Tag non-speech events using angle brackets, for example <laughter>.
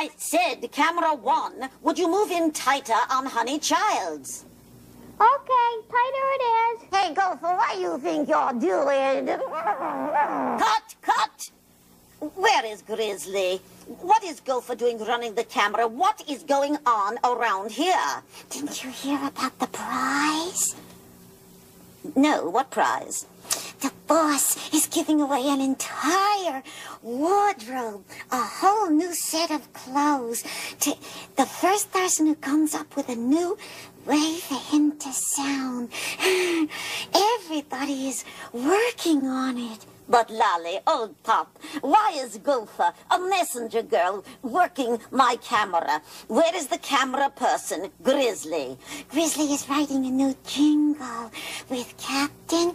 I said camera one. Would you move in tighter on Honey Childs? Okay, tighter it is. Hey, Gopher, what do you think you're doing? Cut, cut! Where is Grizzly? What is Gopher doing running the camera? What is going on around here? Didn't you hear about the prize? No, what prize? The boss is giving away an entire wardrobe, a whole new set of clothes to the first person who comes up with a new way for him to sound. <sighs> Everybody is working on it. But Lolly, old pop, why is Gopher, a messenger girl, working my camera? Where is the camera person, Grizzly? Grizzly is writing a new jingle with Captain.